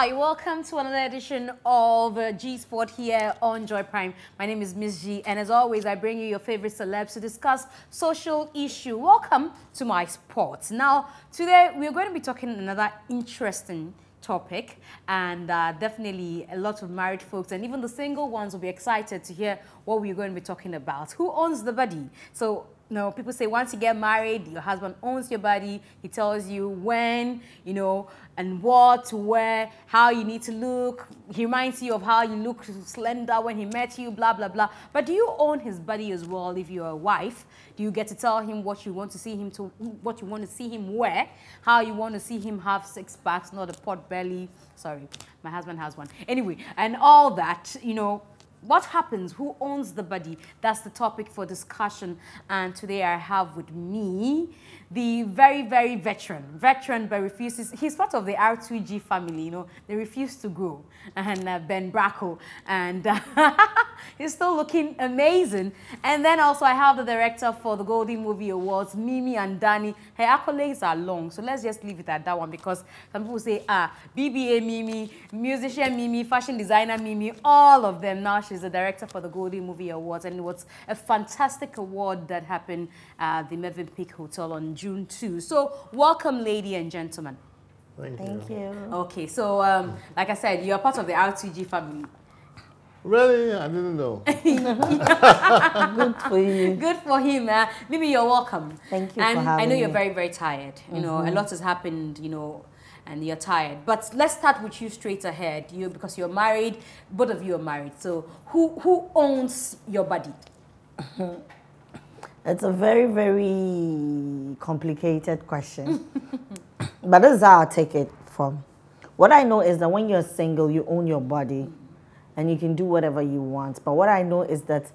Hi, welcome to another edition of uh, G Spot here on Joy Prime. My name is MzGee, and as always, I bring you your favorite celebs to discuss social issue. Welcome to my sports. Now, today we're going to be talking another interesting topic and uh, definitely a lot of married folks and even the single ones will be excited to hear what we're going to be talking about. Who owns the body? So know, people say once you get married, your husband owns your body. He tells you when, you know, and what, to where, how you need to look. He reminds you of how you look slender when he met you, blah, blah, blah. But do you own his body as well if you're a wife? Do you get to tell him what you want to see him to, what you want to see him wear, how you want to see him have six packs, not a pot belly? Sorry, my husband has one. Anyway, and all that, you know, what happens? Who owns the body? That's the topic for discussion. And today I have with me the very, very veteran, veteran but refuses, he's part of the R2G family, you know, they refuse to grow, and uh, Ben Brako, and uh, he's still looking amazing. And then also I have the director for the Golden Movie Awards, Mimi Andani. Her accolades are long, so let's just leave it at that one because some people say, ah, BBA Mimi, musician Mimi, fashion designer Mimi, all of them. Now she's the director for the Golden Movie Awards, and it was a fantastic award that happened at the Peak Hotel on June 2. So welcome, lady and gentlemen. Thank, Thank you. you. Okay, so um, like I said, you're part of the R2G family. Really? I didn't know. Good for you. Good for him. Uh, maybe you're welcome. Thank you and for having I know you're me. very, very tired. You mm -hmm. know, a Mm-hmm. lot has happened, you know, and you're tired. But let's start with you straight ahead. You because you're married, both of you are married. So who who owns your body? It's a very, very complicated question. but this is how I take it from. What I know is that when you're single, you own your body and you can do whatever you want. But what I know is that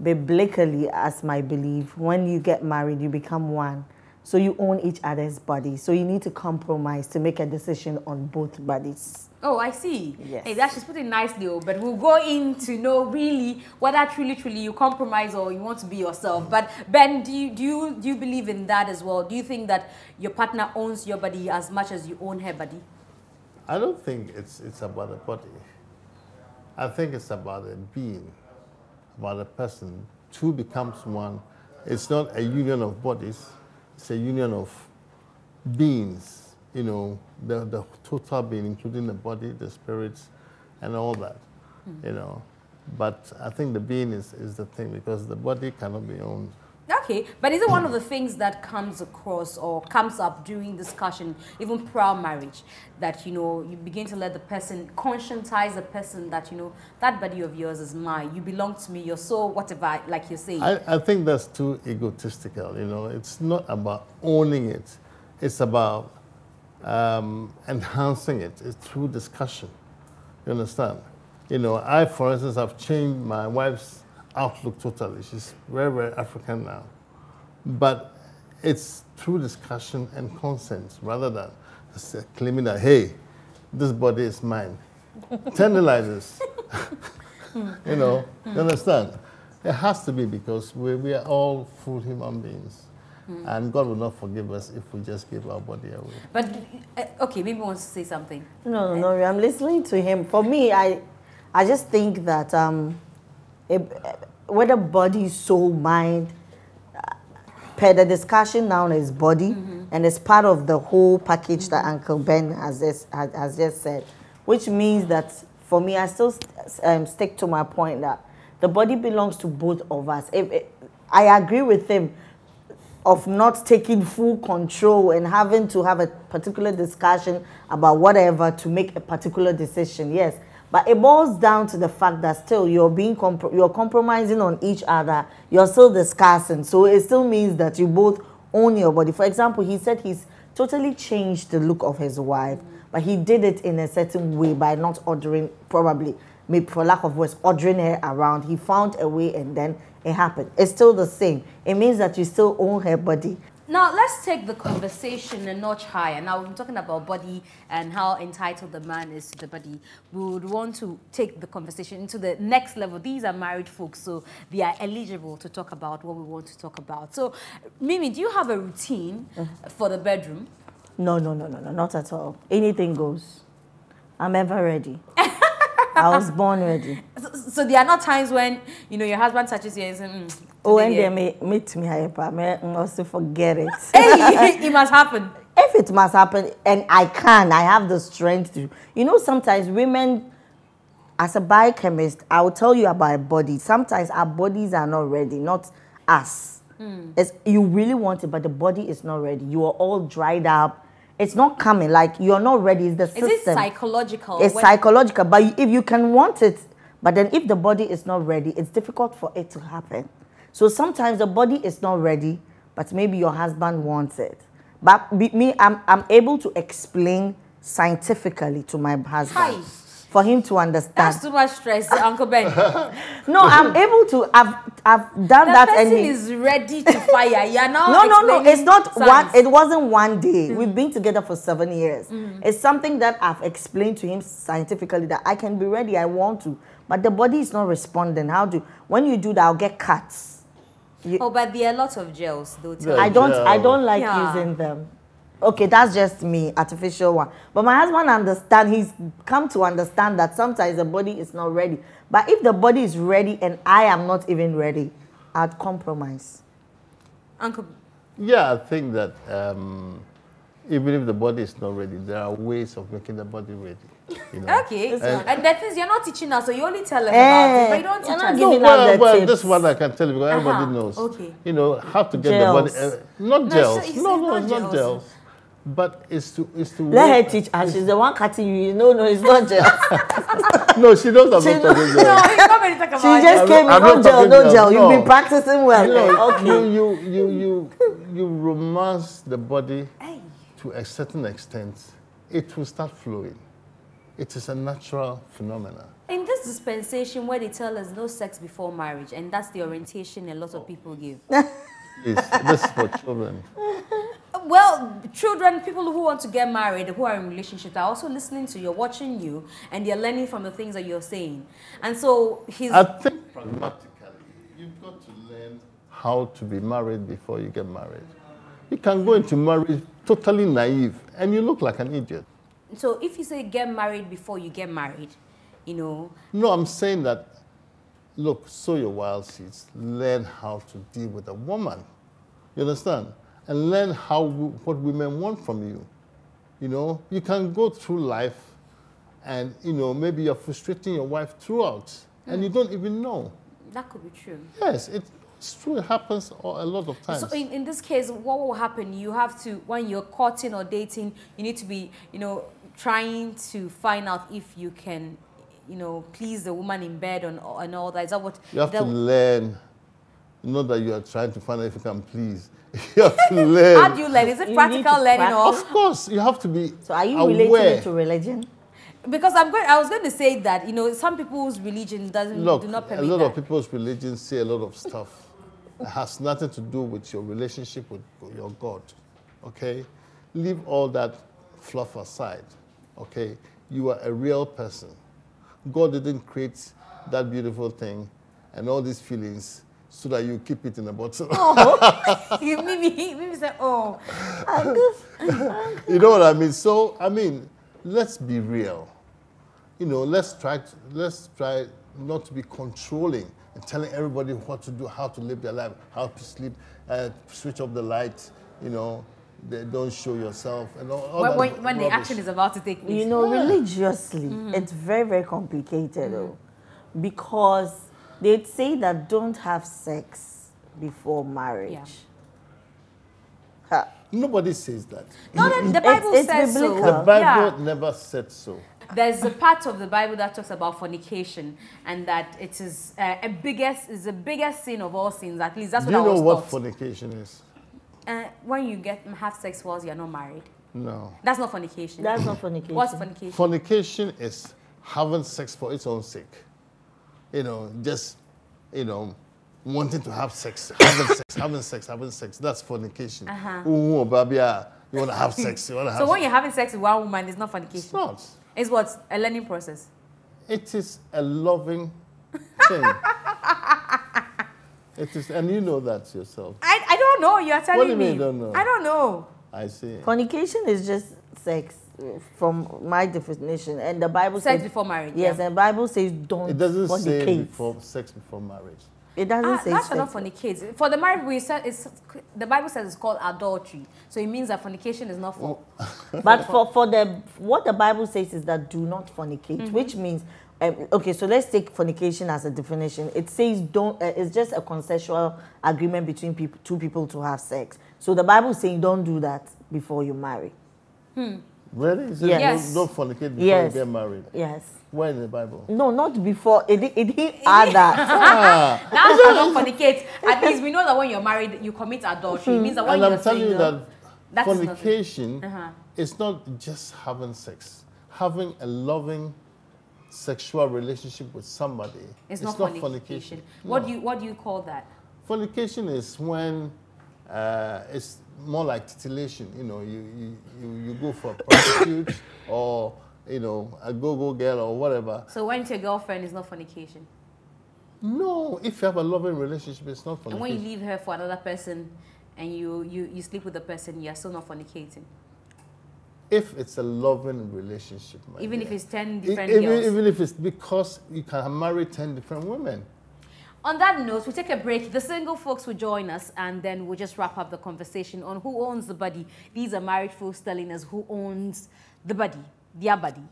biblically, as my belief, when you get married, you become one. So you own each other's body. So you need to compromise to make a decision on both bodies. Oh, I see. Yes. Hey, that's just put it nicely, though. But we'll go in to know really whether truly, truly you compromise or you want to be yourself. But Ben, do you do you do you believe in that as well? Do you think that your partner owns your body as much as you own her body? I don't think it's it's about the body. I think it's about a being, about a person. Two becomes one. It's not a union of bodies. It's a union of beings you know, the, the total being, including the body, the spirits, and all that, mm. you know. But I think the being is, is the thing because the body cannot be owned. Okay, but is it one of the things that comes across or comes up during discussion, even prior marriage, that you know you begin to let the person conscientize the person that you know that body of yours is mine, you belong to me, you're so whatever, like you're saying. I, I think that's too egotistical. You know, it's not about owning it; it's about um, enhancing it is through discussion. You understand? You know, I, for instance, have changed my wife's outlook totally. She's very, very African now. But it's through discussion and consent rather than claiming that, hey, this body is mine. Like you know, you understand? It has to be because we, we are all full human beings. Mm. And God will not forgive us if we just give our body away. But, uh, okay, maybe wants to say something. No, no, no, I'm listening to him. For me, I, I just think that um, it, whether body, soul, mind, uh, per the discussion now is body, mm -hmm. and it's part of the whole package mm -hmm. that Uncle Ben has just, has, has, just said, which means that for me, I still st um, stick to my point that the body belongs to both of us. If, if, I agree with him of not taking full control and having to have a particular discussion about whatever to make a particular decision. Yes, but it boils down to the fact that still you're being you're compromising on each other. You're still discussing, so it still means that you both own your body. For example, he said he's totally changed the look of his wife, but he did it in a certain way by not ordering probably maybe for lack of words, ordering her around. He found a way and then it happened. It's still the same. It means that you still own her body. Now, let's take the conversation a notch higher. Now, we're talking about body and how entitled the man is to the body. We would want to take the conversation into the next level. These are married folks, so they are eligible to talk about what we want to talk about. So, Mimi, do you have a routine mm -hmm. for the bedroom? No, no, no, no, no, not at all. Anything goes. I'm ever ready. I was born ready. So, so there are not times when you know your husband touches you and says, mm, Oh, and they may meet me. May also forget it. hey, it must happen. if it must happen, and I can, I have the strength to. You know, sometimes women, as a biochemist, I will tell you about our body. Sometimes our bodies are not ready, not us. It's, you really want it, but the body is not ready. You are all dried up. It's not coming. Like you're not ready. It's the Is system. it psychological? It's when- psychological, but if you can want it, but then if the body is not ready, it's difficult for it to happen. So sometimes the body is not ready, but maybe your husband wants it. But me, I'm, I'm able to explain scientifically to my husband Hi. For him to understand. That's too much stress, Uncle Ben. no, I'm able to. I've I've done that, and person he- is ready to fire. You're now no, no, no. It's explaining not one. It wasn't one day. Mm-hmm. We've been together for seven years. Mm-hmm. It's something that I've explained to him scientifically that I can be ready. I want to, but the body is not responding. How do? When you do that, I'll get cuts. Oh, but there are lots of gels, though. tell I don't. I don't like Yeah. using them. Okay, that's just me, artificial one. But my husband understand. He's come to understand that sometimes the body is not ready. But if the body is ready and I am not even ready, I'd compromise. Uncle, Yeah, I think that um, even if the body is not ready, there are ways of making the body ready. You know? okay. And- And that is, you're not teaching us, so you only tell us about it, but you don't you're teach us. giving No, well, the well tips. this one I can tell you because Uh-huh, everybody knows. okay. You know how to get Gels. the body. Uh, not No, gels. it's- it's no, not no, it's not gels. Gels. But it's to it's to Let work- her teach us. She's the one cutting you. No, no, it's not gel. No, she knows I'm She not talking knows- gels. No, he's not going to talk about she it. just I'm came not- I'm No not gel, no gel, gel. You've been practicing well. No, okay. you, you, you, you, you romance the body Hey. to a certain extent. It will start flowing. It is a natural phenomenon. In this dispensation where they tell us no sex before marriage, and that's the orientation a lot of oh. people give. Please, this is for children. Well, children, people who want to get married, who are in relationships, are also listening to you, watching you, and they're learning from the things that you're saying. And so he's I think pragmatically, you've got to learn how to be married before you get married. You can go into marriage totally naive and you look like an idiot. so if you say get married before you get married, you know, No, I'm saying that, look, sow your wild seeds. Learn how to deal with a woman. You understand? And learn how what women want from you. You know, you can go through life and, you know, maybe you're frustrating your wife throughout and you mm. don't even know. that could be true. Yes, it, it's true. It happens a a lot of times. So in, in this case, what will happen? You have to, when you're courting or dating, you need to be, you know, trying to find out if you can, you know, please the woman in bed and, and all that. Is that what? You have to learn. Not that you are trying to find out if you can please. You have to learn. How do you learn? Is it You practical learning practice. of course, you have to be So are you aware. relating it to religion? because I'm going? I was going to say that you know some people's religion doesn't Look, do not a lot that. of people's religions say a lot of stuff. It has nothing to do with your relationship with your God. Okay? Leave all that fluff aside. Okay? You are a real person. God didn't create that beautiful thing and all these feelings so that you keep it in a bottle. Mimi, Mimi say, "Oh, you know what I mean? So, I mean, let's be real. You know, let's try to, let's try not to be controlling and telling everybody what to do, how to live their life, how to sleep, uh, switch off the light, you know, they don't show yourself and all, all when, that when, when the action is about to take place." You know, religiously, it's very, very complicated though. Because they'd say that don't have sex before marriage. Yeah. Ha. Nobody says that. no, the, the Bible it's says biblical. The. Bible Yeah. never said so. There's a part of the Bible that talks about fornication and that it is uh, a biggest is the biggest sin of all sins. At least that's Do what you I know what taught. fornication is? uh, when you get have sex whilst you're not married, No. that's not fornication. That's not fornication. What's fornication? Fornication is having sex for its own sake. You know, just, you know, wanting to have sex, having sex, having sex, having sex. That's fornication. Uh-huh. Ooh, baby, ah, you want to have sex, you want to have so when you're having sex with one woman, it's not fornication. It's fornication. not. It's what a learning process. It is a loving thing. it is, and you know that yourself. I, I don't know. You're telling what do you me. mean you don't know? I don't know. I see. Fornication is just sex. From my definition, and the Bible Sex says before marriage. Yes, yeah. and the Bible says don't It doesn't say before sex before marriage. It doesn't Ah, say that's sex. not fornicate. For the marriage, we said it's the Bible says it's called adultery. So it means that fornication is not for. But for, for the what the Bible says is that do not fornicate, Mm-hmm. which means um, okay. So let's take fornication as a definition. It says don't. Uh, it's just a consensual agreement between people, two people to have sex. So the Bible is saying don't do that before you marry. Really? It says Yes. Don't, don't fornicate before Yes. you get married. Yes. Where in the Bible? No, not before. It, di- it didn't add that. ah, That's not fornicate. At least we know that when you're married, you commit adultery. It means that when and you're I'm telling you single, that that is nothing. fornication Uh-huh. is not just having sex. Having a loving sexual relationship with somebody it's is not, fornication. What do you what do you call that? Fornication is when uh, it's more like titillation. You know, you, you, you, you go for a prostitute or, you know, a go-go girl or whatever. So when it's your girlfriend, it's not fornication. No, if you have a loving relationship, it's not fornication. And when you leave her for another person, and you you you sleep with the person, you're still not fornicating. If it's a loving relationship, my Even if it's ten different even, girls. even if it's because you can marry 10 different women. On that note, we'll take a break. The single folks will join us, and then we'll just wrap up the conversation on who owns the body. These are married folks telling us who owns the body, their body,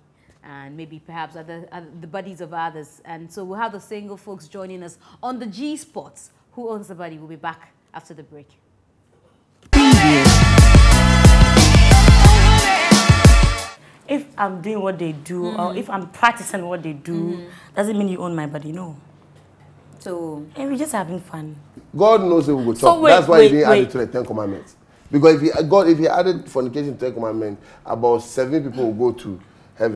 and maybe perhaps other, other the bodies of others. And so we'll have the single folks joining us on the G Spots. Who owns the body? We'll be back after the break. if I'm doing what they do or mm-hmm. if I'm practicing what they do, mm-hmm. doesn't mean you own my body. No. So eh, And we're just having fun. God knows it will go So talk. wait, That's why wait, he didn't add it to the Ten Commandments. Because if he, God, if he added fornication to the Ten Commandments, about seven people will go to heaven.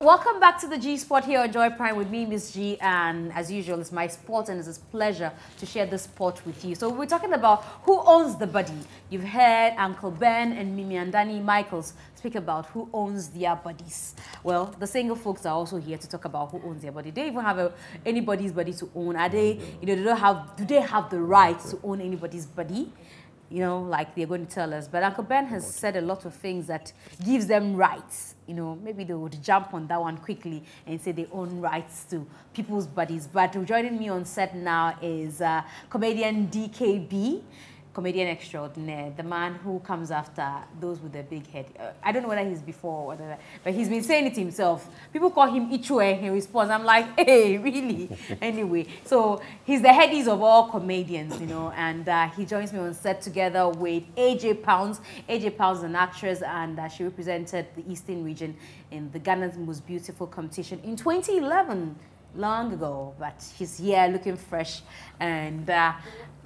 Welcome back to the G Spot here on Joy Prime with me, MzGee, and as usual, it's my sport and it's a pleasure to share this sport with you. So we're talking about who owns the body. You've heard Uncle Ben and Mimi Andani Michaels speak about who owns their bodies. Well, the single folks are also here to talk about who owns their body. They even have a, anybody's body to own. Are they? You know, they don't have. Do they have the right to own anybody's body? you know, like they're going to tell us. But Uncle Ben has said a lot of things that gives them rights. You know, maybe they would jump on that one quickly and say they own rights to people's bodies. But joining me on set now is uh, comedian DKB. Comedian extraordinaire, the man who comes after those with the big head. Uh, I don't know whether he's before or whatever, but he's been saying it himself. People call him Ichue in response. I'm like, hey, really? anyway, so he's the headies of all comedians, you know, and uh, he joins me on set together with AJ Poundz. AJ Poundz is an actress, and uh, she represented the Eastern region in the Ghana's Most Beautiful competition in 2011 long ago, but she's here looking fresh. And uh,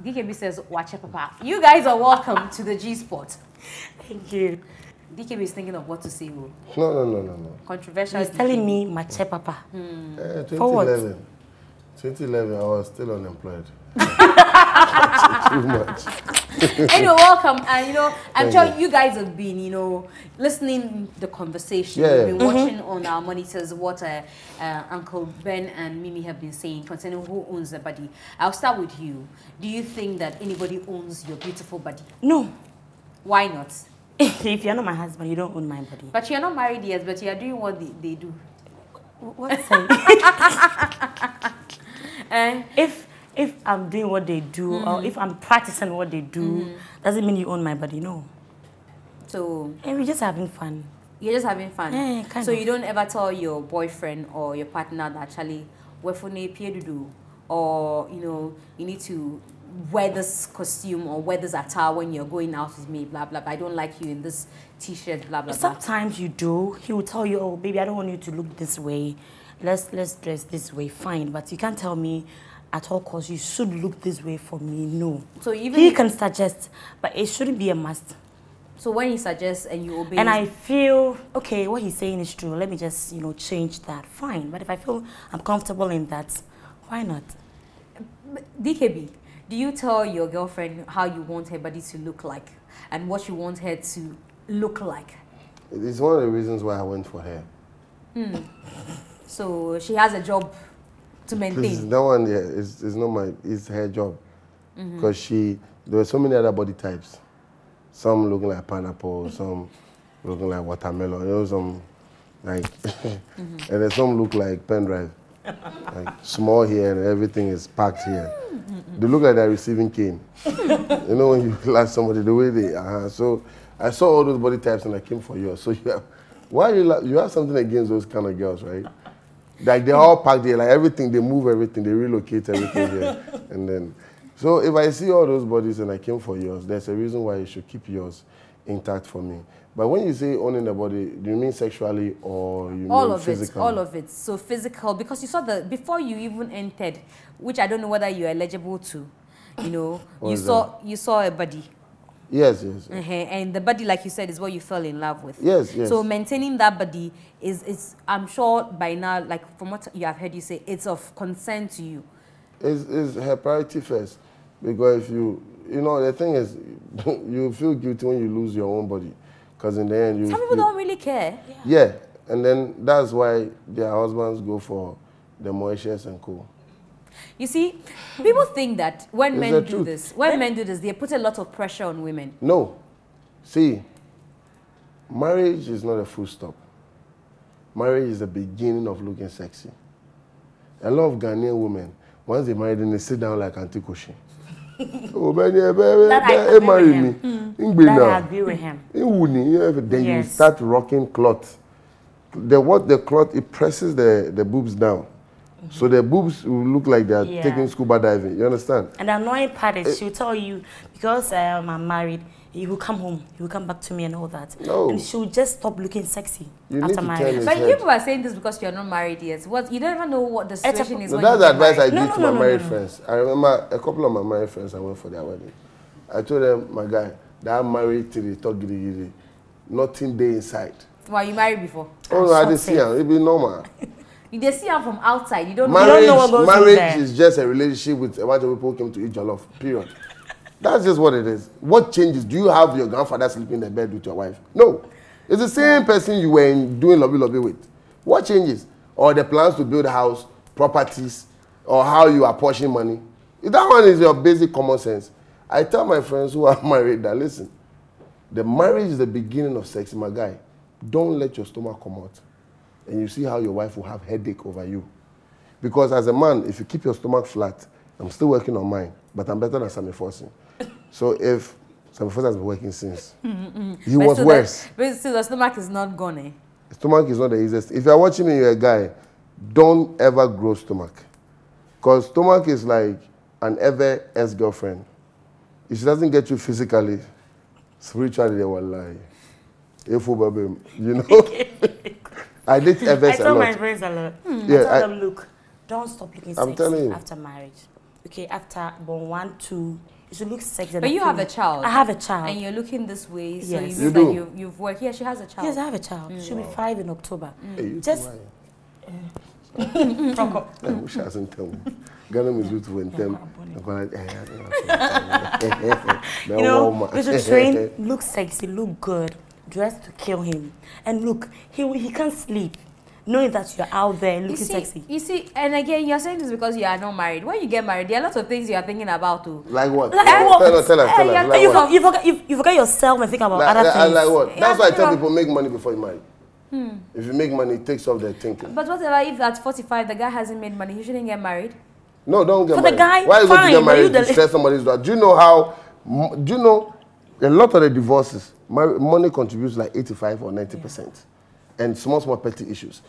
DKB says, Watch it, Papa. You guys are welcome to the G Spot. Thank you. DKB is thinking of what to say. No, no, no, no, no. Controversial. He's telling me, Mache Papa. Eh, For what? 2011. 2011, I was still unemployed. Too much. anyway, welcome. And you know, I'm Thank sure you guys have been, you know, listening the conversation. Yeah. We've been watching on our monitors what uh, uh, Uncle Ben and Mimi have been saying concerning who owns the body. I'll start with you. Do you think that anybody owns your beautiful body? No. Why not? if you're not my husband, you don't own my body. But you're not married yet, but you're doing what they, they do. What's Eh? if if I'm doing what they do or hmm. if I'm practicing what they do, hmm. doesn't mean you own my body. No. So And we're just having fun. you're just having fun. Kind so of. you don't ever tell your boyfriend or your partner that actually we're for do or you know you need to wear this costume or wear this attire when you're going out with me, blah blah blah. I don't like you in this t-shirt, blah blah blah. Sometimes you do. He will tell you, "Oh, baby, I don't want you to look this way. Let's let's dress this way." Fine, but you can't tell me at all costs you should look this way for me. No. So even he can suggest, but it shouldn't be a must. So when he suggests and you obey, And I feel okay, what he's saying is true. Let me just you know change that. Fine, but if I feel I'm comfortable in that, why not? DKB, do you tell your girlfriend how you want her body to look like and what you want her to look like? It's one of the reasons why I went for her. Hmm. So she has a job to Please, maintain. that one yeah, is, is not my, it's her job. Mm-hmm. Because she, there were so many other body types. some looking like pineapple, some looking like watermelon, you know, some like, and then some look like pen drive, like small here and everything is packed here. They look like they're receiving cane. you know when you laugh somebody the way they uh So I saw all those body types and I came for yours. So you have, why you you have something against those kind of girls, right? Like they're all packed here, like everything, they move everything, they relocate everything here. And then, so if I see all those bodies and I came for yours, there's a reason why you should keep yours intact for me. But when you say owning the body, do you mean sexually or you all mean of it all of it so physical because you saw the before you even entered which i don't know whether you're eligible to you know you saw you saw a body Yes, yes. yes. uh and the body like you said is what you fell in love with Yes, yes. so maintaining that body is is i'm sure by now like from what you have heard you say it's of concern to you It's, it's her priority first. Because if you, you know, the thing is, you feel guilty when you lose your own body. Because in the end, you. some people you- don't really care Yeah, and then that's why their husbands go for the Mauritius and co. you see people think that when It's men do truth. this when men do this they put a lot of pressure on women No, see, marriage is not a full stop. Marriage is the beginning of looking sexy. A lot of Ghanaian women, once they marry, then they sit down like Auntie Koshi. oh, man, yeah, baby, That I agree marry with me. him. Ingbe That I agree with him. Then you start rocking cloth. The what the cloth it presses the, the boobs down. So the boobs will look like they are Yeah. taking scuba diving. You understand? And the annoying part is she'll tell you because um, I'm married, he will come home, he will come back to me and all that. No. And she'll just stop looking sexy You after to marriage. but head. people are saying this because you're not married yet what you don't even know what the a- situation is No, that's you the advice I married. give No, to no, my no, married no, no. friends. I remember a couple of my married friends I went for their wedding. I told them, my guy, that I'm married till they talk giddy giddy. Nothing day inside. well you married before Oh, no, I didn't see him. It be normal. you they see her from outside you don't don't Marriage, know what goes marriage there. is just a relationship with a bunch of people who came to eat jollof. Period. That's just what it is. What changes? Do you have your grandfather sleeping in the bed with your wife? No. It's the same person you were in doing lobby lobby with. What changes? Or the plans to build a house, properties, or how you are portioning money. That one is your basic common sense. I tell my friends who are married that listen, the marriage is the beginning of sex, my guy. Don't let your stomach come out. And you see how your wife will have headache over you. Because as a man, if you keep your stomach flat, I'm still working on mine, but I'm better than Sammy Forson. so if Sammy Forson has been working since, mm, mm, mm. he But was still worse. The, but still, the stomach is not gone. Eh? Stomach is not the easiest. If you're watching me, you're a guy, don't ever grow stomach. Because stomach is like an ever ex girlfriend. If she doesn't get you physically, spiritually, they will lie. You know, I did ever I a tell my friends a lot. Yeah, I tell I- them, look, don't stop looking I'm sexy telling you. after marriage. Okay, after born one, two, you should look sexy. and But you have a child. I have a child. And you're looking this way, so Yes. you You mean do. that you, you've worked. Yeah, she has a child. Yes, I have a child. She'll be five in October. Hey, Just too, why? Eh, Which hasn't told me. Ghana is beautiful in them. I'm gonna- eh, I don't know. you know, woman. we should train, look sexy, look good, dress to kill him. And look, he he can't sleep knowing that you're out there You looking see, sexy. you see, and again, you're saying this because you are not married. When you get married, there are lots of things you are thinking about too. Like what? Like Tell what? us, tell us, tell us. Like you, what? you, forget, you, you forget yourself and think about Like, other like, things. like what? That's why I tell people make money before you marry. Hmm. If you make money, it takes off their thinking. But whatever, if at 45 the guy hasn't made money, he shouldn't get married. No, don't get married. For the married. guy, Why are you going to get married to stress somebody's daughter? Do you know how? Do you know a lot of the divorces, mar- money contributes like 85 or 90 percent, and small small petty issues.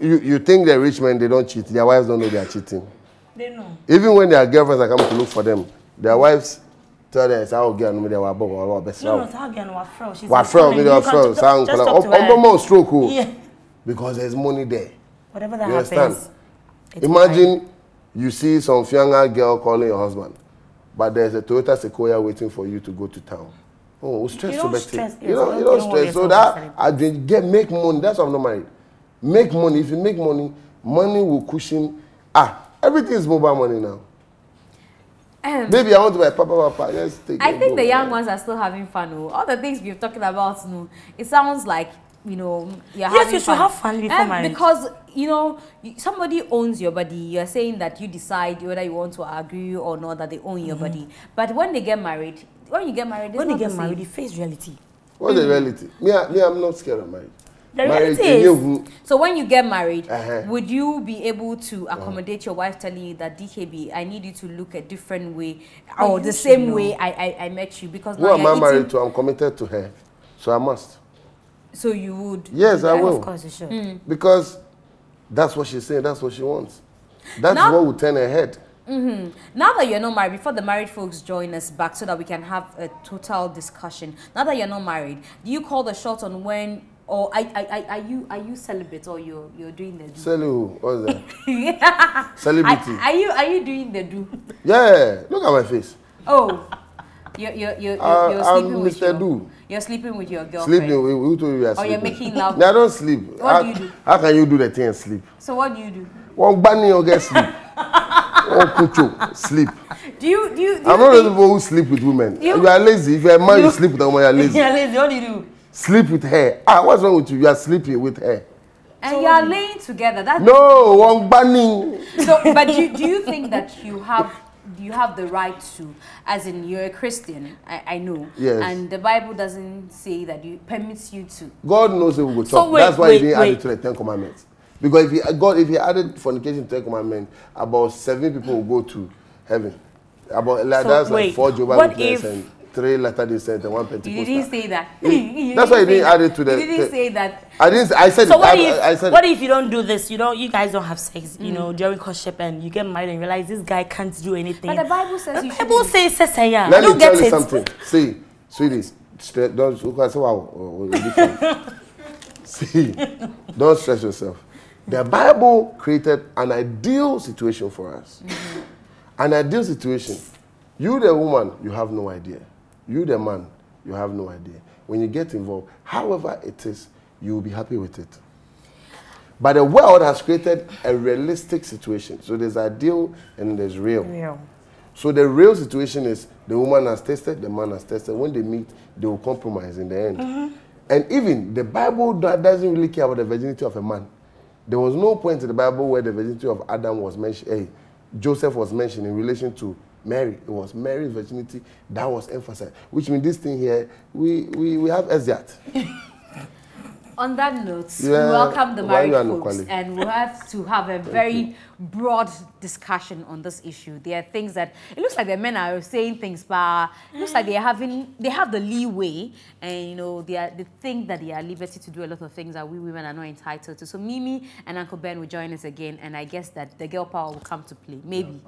You you think the rich men they don't cheat? Their wives don't know they are cheating. They know. Even when their girlfriends are coming to look for them, their wives tell them, "Say, "I'll get no they were above or best." No, no, how again, Wafro. She's Wafrel, me coming. they You can Wafrel, ju- sound just like talk to her. Obama stroke, oh. Yeah. because there's money there. Whatever that You happens. understand? Imagine you see some younger girl calling your husband, but there's a Toyota Sequoia waiting for you to go to town. Oh, stress You to don't stress, You yes, don't, you you don't- don't you don't stress. So that yourself I did get make money. That's why I'm not married. Make money. If you make money, money will cushion. Ah, everything is mobile money now. Um, Maybe I want to buy papa papa. Let's take. I it, think the young ones are still having fun. Oh. All the things we're talking about, no, it sounds like you know you're Yes, having you should fun. have fun before Um, marriage. because you know somebody owns your body. You're saying that you decide whether you want to agree or not that they own Mm-hmm. your body. But when they get married, when you get married, when you get married, you face reality. What's the reality? Me, I, me, I'm not scared of marriage. The marriage, reality is- So when you get married, Uh-huh. would you be able to accommodate your wife telling you that DKB, I need you to look a different way Oh, or you the same know. way I, I, I met you because Who now am you're I eating, married to? I'm committed to her, so I must. so you would. Yes, I Of will. course, you should. Hmm. Because that's what she's saying. That's what she wants. That's Now- what will turn her head. Now that you're not married, before the married folks join us back so that we can have a total discussion. Now that you're not married, do you call the shot on when or are, are, are- are you are you celibate or you're you're doing the do? Who? What's that? Are, Celebrity. are you are you doing the do? Yeah, look at my face. Oh, you're you're you're, you're, Uh, you're I'm sleeping with Mr. your Do. you're sleeping with your girlfriend. Sleeping. Who told you you are Or you're making love. No, I don't sleep. What how, do you do? How can you do the thing and sleep? So what do you do? One bunny or get sleep. One kucho, sleep. Do you do you? Do I'm you not those think- people who sleep with women. You- You, are lazy. If you're a man, you, sleep with a woman, you're lazy. Yeah, lazy. What do you do? Sleep with her. Ah, what's wrong with you? You are sleeping with her. and you are laying together. That's No, one bunny. So, but do, do you think that you have you have the right to, as in you're a Christian, I, I know, Yes. and the Bible doesn't say that you permits you to. God knows it will So talk. wait, That's why wait, he didn't add it to the Ten Commandments. Because if he God, if he added fornication to the Ten Commandments, about seven people will go to heaven. About like, So that's like four Jehovah Witnesses and three Latter Day Saints and one Pentecostal. You Pentecostal. didn't say that. Mm. You That's why you say didn't add it to the- You didn't say that. I didn't. I said So what I, if I said what if you don't do this? You don't. You guys don't have sex. You know during courtship and you get married and realize this guy can't do anything. But the Bible says The you Bible shouldn't. says says yeah. I Let don't me get tell you it. something. See, sweetie, don't look at wow. oh, oh, different. See, don't stress yourself. The Bible created an ideal situation for us. Mm-hmm. An ideal situation. You, the woman, you have no idea. You, the man, you have no idea. When you get involved, however it is, you will be happy with it. But the world has created a realistic situation. So there's ideal and there's real. Real. So the real situation is the woman has tested, the man has tested. When they meet, they will compromise in the end. Mm-hmm. And even the Bible doesn't really care about the virginity of a man. There was no point in the Bible where the virginity of Adam was mentioned. Hey, Joseph was mentioned in relation to Mary. It was Mary's virginity that was emphasized. Which means this thing here, we we, we have Eziat. On that note, we Yeah, welcome the married folks, Nukwali? and we'll have to have a very broad discussion on this issue. There are things that it looks like the men are saying things, but it looks like they are having they have the leeway, and you know they are they think that they are liberty to do a lot of things that we women are not entitled to. So Mimi and Uncle Ben will join us again, and I guess that the girl power will come to play, maybe.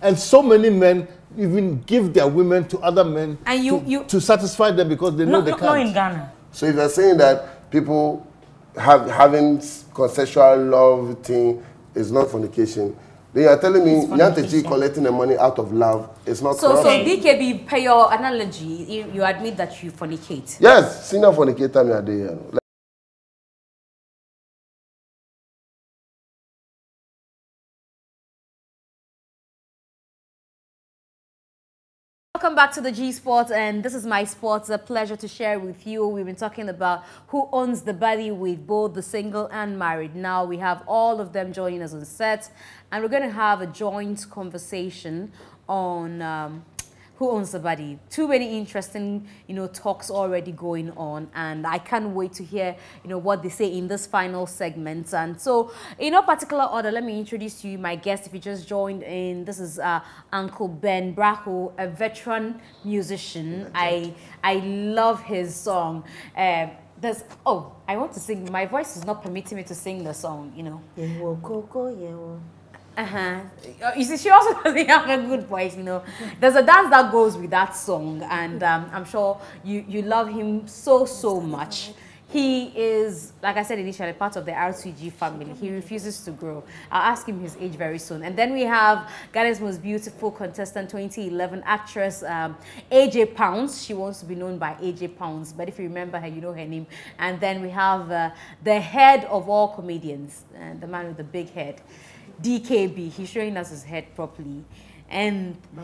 And so many men even give their women to other men And you- to, you- to satisfy them because they know No, they can't. not in Ghana. So if you're saying that people have having consensual love thing is not fornication, then you're telling me Nyantechi collecting the money out of love is not So, so corruption. DKB, per your analogy, you, you admit that you fornicate. Yes, senior fornicator me are there. Welcome back to the G Spots, and this is my sports. A pleasure to share with you. We've been talking about who owns the body with both the single and married. Now we have all of them joining us on set, and we're going to have a joint conversation on um, who owns the body. Too many interesting, you know, talks already going on, and I can't wait to hear, you know, what they say in this final segment. And so, in no particular order, let me introduce you my guest. If you just joined in, this is uh, Uncle Ben Brako, a veteran musician. I I love his song. Uh, there's oh, I want to sing. My voice is not permitting me to sing the song. You know. Uh-huh. Uh, You see, she also doesn't have a good voice, you know. There's a dance that goes with that song, and um, I'm sure you, you love him so, so much. He is, like I said initially, part of the R2G family. He refuses to grow. I'll ask him his age very soon. And then we have Ghana's most beautiful contestant, 2011 actress, um, AJ Poundz. She wants to be known by AJ Poundz, but if you remember her, you know her name. And then we have uh, the head of all comedians, uh, the man with the big head. DKB. He's showing us his head properly. And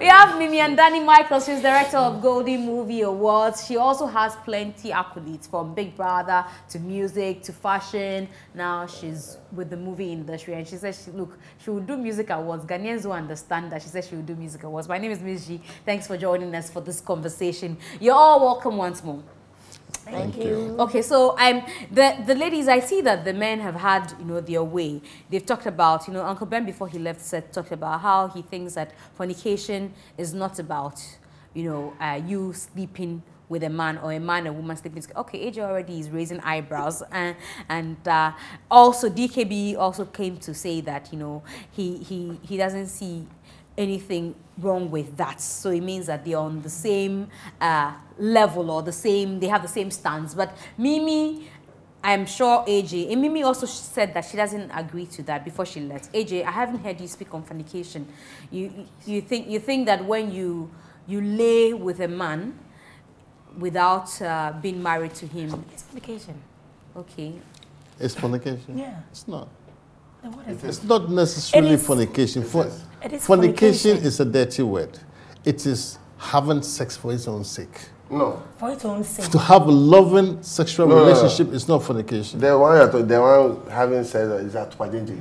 we have Mimi Andani Michaels, she's director of Golden Movie Awards. She also has plenty accolades from Big Brother to music to fashion. Now she's with the movie industry and she says, she, look, she will do music awards. Ghanaians will understand that. She says she will do music awards. My name is MzGee. Thanks for joining us for this conversation. You're all welcome once more. Thank you. Okay, so um, the the ladies, I see that the men have had you know their way. They've talked about you know Uncle Ben before he left said talked about how he thinks that fornication is not about you know uh, you sleeping with a man or a man and woman sleeping together. Okay, AJ already is raising eyebrows, and and uh, also DKB also came to say that you know he he he doesn't see anything wrong with that. So it means that they're on the same uh, level or the same, they have the same stance. But Mimi, I'm sure AJ, and Mimi also said that she doesn't agree to that before she left. AJ, I haven't heard you speak on fornication. You, you, think, you think that when you, you lay with a man without uh, being married to him, It's fornication. okay. It's fornication? Yeah. It's not. Then what is it? It's not necessarily It is- fornication. For, it is fornication fornication. is a dirty word. It is having sex for its own sake. No. For its own sake. To have a loving sexual No, no, no. relationship is not fornication. The one, you're talking- the one having sex is at Tupajenji.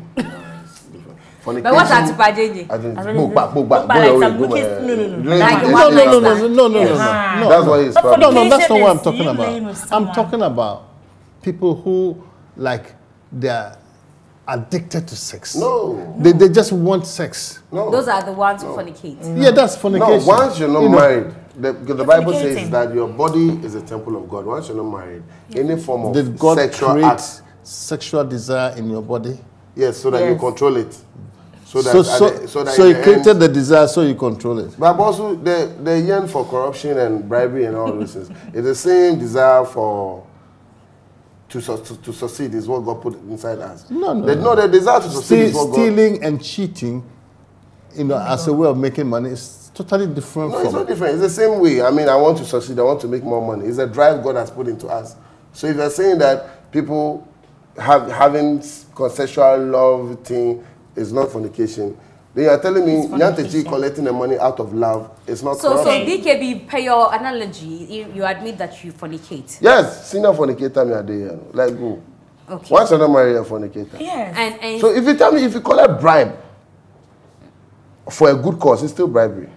But what's Atupajenji? I think I it's really- book back, book back. Book back, Go like away, some go looking- away. no, no, no. Doing Like it- what No, no, no, no, Like no, no, no, no, no. Ah. That's no. why it's But problem. No, no, that's not what I'm Fornication talking is you about. laying with I'm someone. talking about people who, like, they're addicted to sex. No. They, they just want sex. No. Those are the ones who fornicate. Yeah, that's No, fornication. once you're not You know, married, the, because the Bible says that your body is a temple of God. Once you're not married, any form of Did God sexual create act, sexual desire in your body? yes, so that you Yes. control it. So that, So, so, the- so that so you the created end- the desire, so you control it. But also, the, the yearn for corruption and bribery and all those things. It's the same desire for to, to, to succeed is what God put inside us. No, no, The, no. no, the desire to succeed Ste- is what God. stealing and cheating, you know, as a way of making money is totally different No, it's not different. It's the same way. I mean, I want to succeed. I want to make more money. It's a drive God has put into us. So if you're saying that people have having consensual love thing is not fornication, then you're telling me Nyantechi collecting the money out of love is not So, so corruption. DKB, per your analogy, you, you admit that you fornicate. yes, senior fornicator me a you know. Like go. Okay. Once you're not married, a fornicator. Yes. And, and So if you tell me if you collect bribe for a good cause, it's still bribery.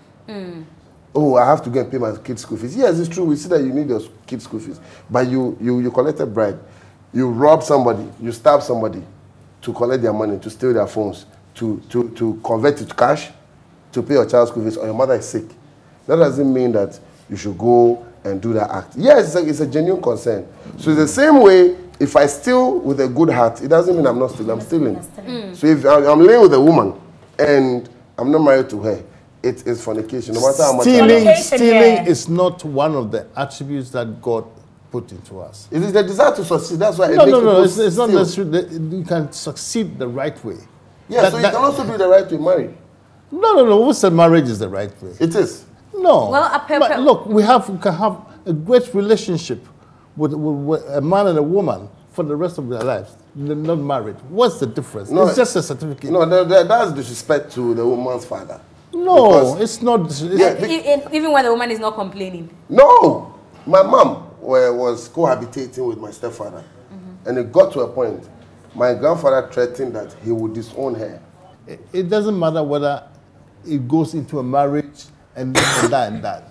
Oh, I have to go and pay my kids' school fees. Yes, it's true. We see that you need your kids' school fees, but you you you collected bribe, you rob somebody, you stab somebody, to collect their money, to steal their phones, to to to convert it to cash, to pay your child's school fees, or your mother is sick. That doesn't mean that you should go and do that act. Yes, it's a, it's a genuine concern. So the same way. If I steal with a good heart, it doesn't mean I'm not stealing. I'm stealing. Mm. So if I'm, I'm laying with a woman and I'm not married to her, it is fornication. No matter how much. Stealing, love. Fornication, stealing yeah. is not one of the attributes that God put into us. It is the desire to succeed. That's why. it No, makes no, no. people It's, it's not steal. necessary. that You can succeed the right way. Yeah, That- so you that- can also do the right to marry. No, no, no. Who said marriage is the right way? It is. No. Well, a pe- But look, we have we can have a great relationship with, with, with a man and a woman for the rest of their lives. They're not married. What's the difference? No, it's just a certificate. No, that, that, that's disrespect to the woman's father. No, Because- it's not. It's, Yeah, E- e- even when the woman is not complaining. No, my mom was cohabitating with my stepfather, mm-hmm. and it got to a point. My grandfather threatened that he would disown her. it, it doesn't matter whether it goes into a marriage and this and that and that.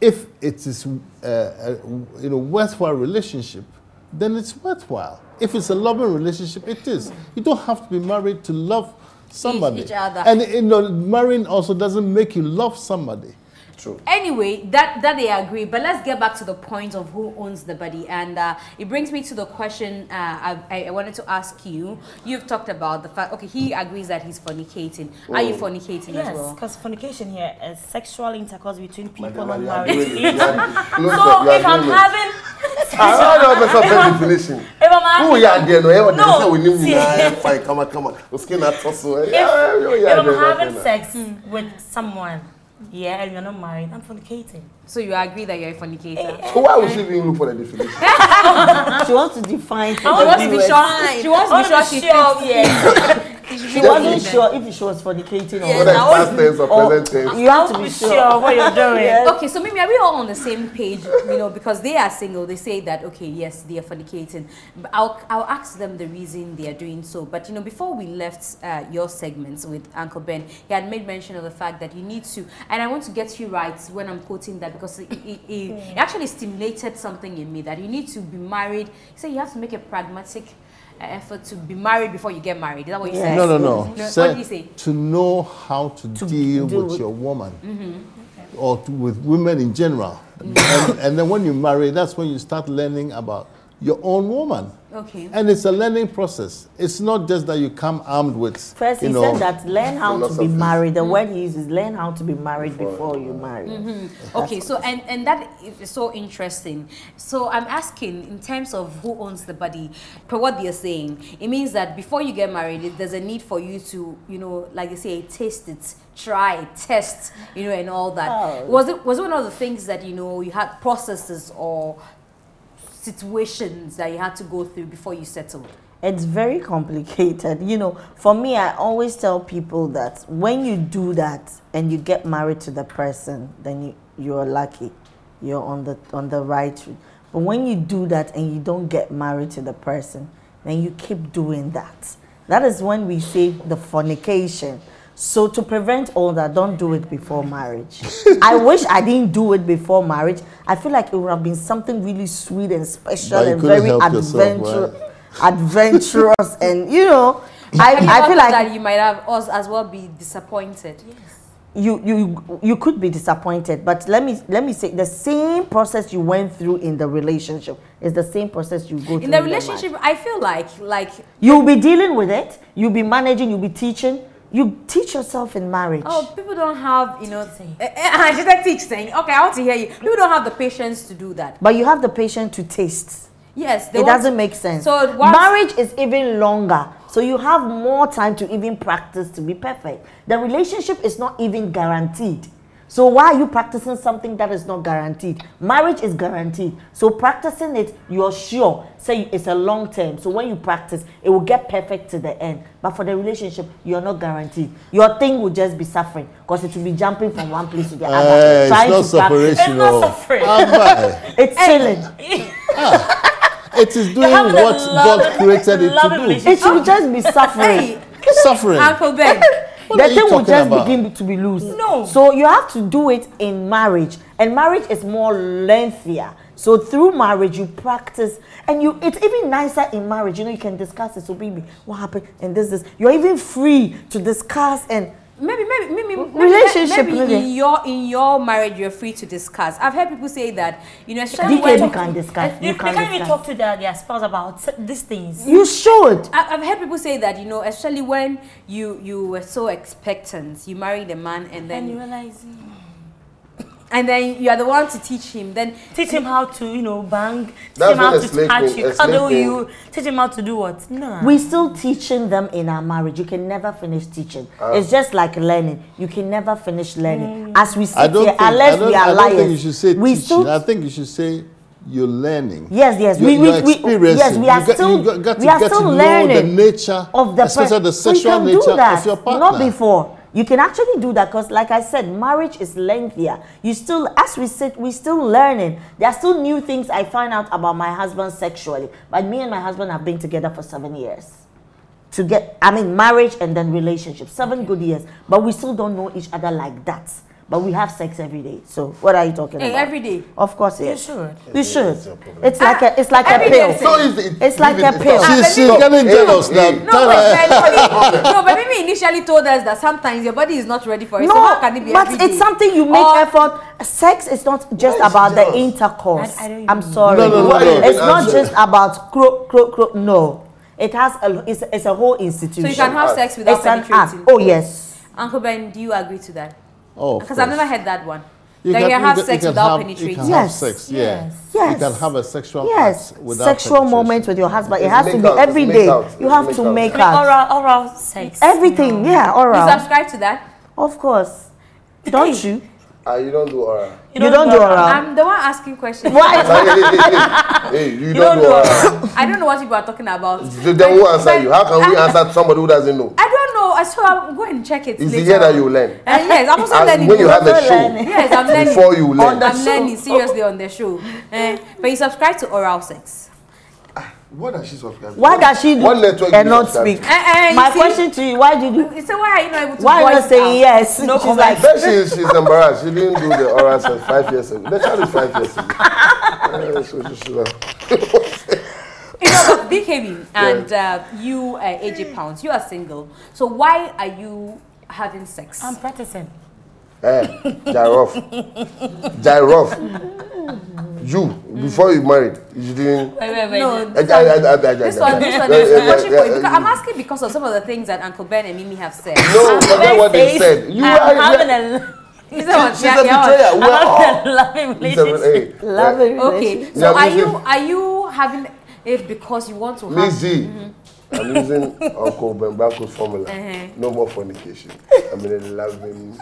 If it is uh, a you know worthwhile relationship, then it's worthwhile. If it's a loving relationship, it is. You don't have to be married to love somebody. each other. And you know, marrying also doesn't make you love somebody. True. Anyway, that, that they agree, but let's get back to the point of who owns the body. And uh, it brings me to the question uh, I, I- I wanted to ask you. You've talked about the fact, okay, he agrees that he's fornicating. Are you fornicating as well? Yes, because fornication here is sexual intercourse between people not married. doing it. You are- so Look, you are if I'm having, I don't know the definition. if I'm Who having, there? No, everyone No, say we need see- Fine, come on, come on. The skin at tussle. if, if I'm having sex with someone, yeah, and you're not married, I'm fornicating. So you agree that you're a fornicator? Eh, eh. So why would she even look for the definition? She wants to define. I want to be sure. She wants to be sure want she to sure, yeah. she should She be wasn't sure if she was fornicating or Whether it's not. past tense or Or- present tense. You have to be Be sure. sure of what you're doing. Yes. Okay, so maybe are we all on the same page? You know, because they are single, they say that okay, yes, they are fornicating. But I'll I'll ask them the reason they are doing so. But you know, before we left uh, your segments with Uncle Ben, he had made mention of the fact that you need to, and I want to get you right when I'm quoting that because it, it, it, it actually stimulated something in me that you need to be married. He said you have to make a pragmatic Uh, effort to be married before you get married. Is that what you Yes. said? No, no, no. No, what did you say? To know how to, deal deal with with- your woman mm-hmm. or to, with women in general. Mm-hmm. and, and then when you marry, that's when you start learning about your own woman. Okay. And it's a learning process. It's not just that you come armed with. First, you he know, said that learn how to be married. The mm. word he uses, learn how to be married before you marry. Mm-hmm. Okay, so and and that is so interesting. So I'm asking in terms of who owns the body, per what they're saying, it means that before you get married, there's a need for you to, you know, like they say, taste it, try test, you know, and all that. Oh. Was it was it one of the things that you know you had processes or situations that you had to go through before you settled? It's very complicated. You know, for me, I always tell people that when you do that and you get married to the person, then you, you're lucky. You're on the on the right route. But when you do that and you don't get married to the person, then you keep doing that. That is when we say the fornication. So to prevent all that, don't do it before marriage. I wish I didn't do it before marriage. I feel like it would have been something really sweet and special and very help yourself, adventurous adventurous and you know I, I feel like that you might have us as well be disappointed. you you you could be disappointed but let me let me say the same process you went through in the relationship is the same process you go through In the marriage. relationship, I feel like like you'll be dealing with it you'll be managing you'll be teaching you teach yourself in marriage. Oh, people don't have, you know, eh, eh, I should teach saying, okay, I want to hear you. People don't have the patience to do that. but you have the patience to taste. Yes, it doesn't make sense. So once- marriage is even longer. So you have more time to even practice to be perfect. The relationship is not even guaranteed so why are you practicing something that is not guaranteed marriage is guaranteed so practicing it you're sure say it's a long term so when you practice it will get perfect to the end but for the relationship you're not guaranteed your thing will just be suffering because it will be jumping from one place to the other it's trying not to practice. separation. not oh. suffering. It's chilling it is doing what love- God created it to do. it will just be suffering Hey, Suffering. Uncle Ben. The thing will just about? begin to be loose. No. So you have to do it in marriage, and marriage is more lengthier. So through marriage, you practice, and you it's even nicer in marriage. You know, you can discuss it. So baby, what happened? And this, this. You're even free to discuss and Maybe, maybe, maybe, maybe, Relationship, maybe maybe. in your in your marriage you're free to discuss. I've heard people say that, you know, especially DK when you can discuss. They, You they can can't even talk to their, their spouse about these things. You should. I- I've heard people say that, you know, especially when you you were so expectant, you married a man and And you then realize, mm. And then you are the one to teach him. Then teach him how to, you know, bang, teach That's him how to touch you, cuddle thing- you, teach him how to do what? No. We still teaching them in our marriage. You can never finish teaching. it's just like learning. You can never finish learning. As we sit I don't here, think, I unless don't, we are I don't liars, think you should say we teaching. still I think you should say you're learning. Yes, yes. You're, we, we, you're we, yes, we are you got, still, you got, got we to are get still learning the nature, of the especially the sexual nature of your partner. Not before. You can actually do that because, like I said, marriage is lengthier. You still, as we said, we're still learning. There are still new things I find out about my husband sexually. But me and my husband have been together for seven years. To get, I mean, marriage and then relationship, seven good years. But we still don't know each other like that. But we have sex every day. So what are you talking Hey, about? every day. Of course, yes. should. We should. It's like a, it's like a pill. is So is it, It's like a pill. stop. She's, she's getting jealous now. No, but, her. but, no, but maybe initially told us that sometimes your body is not ready for it. so how can it be but every it's day? something you make Or- effort. Sex is not just is she about the intercourse. I- I don't I'm sorry. No, no, no, no, no. It's not just about croak, croak, croak. No, it has a. It's, it's a whole institution. So you can have sex without It's penetrating. Oh yes. Uncle Ben, do you agree to that? Oh, Because I've never heard that one. You that you have you sex can without have- penetrating. You can Yes. have sex, yeah. Yes. Yes. You can have a sexual Yes. without Sexual penetration. moments with your husband. It has to be out, every it's day. out, You have make to out. make out. oral, oral sex. Everything. No. Yeah. You subscribe to that? Of course. Don't you? Ah, you don't do oral. You don't do oral. I'm the one asking questions. Why? Like, hey, hey, hey, hey, you, don't, do oral. I don't know what people are talking about. So then who answer But you? How can we I- answer somebody who doesn't know? I don't know. I saw. I'm going to check it. It's the later year that you learn. Uh, yes, I'm also As learning. when you have a also show, learning. Yes, I'm learning. before you learn. the I'm show. learning seriously on the show. Eh, but you subscribe to Oral Sex. What does she subscribe? to? Why does she do What network and do not speak? to? Eh, eh, My see- question to you, why did you? You say, why are you not able to Why voice not say out? yes? No She's like, Then she's, she's embarrassed. She didn't do the oral sex five years ago. The child is five years ago. Eh, so she should have. You know, but DKB and uh, you, uh, AJ Poundz, you are single. So why are you having sex? I'm practicing. Eh, Jaroff. Jaroff. You, before you married, you didn't. Wait, wait, wait. no, Eh, this eh, one, eh, eh, eh, this eh, one, eh, this one eh, is eh, watching eh, for you. eh, Because I'm asking because of some of the things that Uncle Ben and Mimi have said. No, forget what they said. You I'm are. having a, Is that what- She's a yeah, betrayer. We're all. having a loving She's a- relationship. hey, love eh. Okay, so Yeah, are you are you having it because you want to have? MzGee, I'm using Uncle Ben Brako's formula. Uh-huh. No more fornication. I'm in a loving.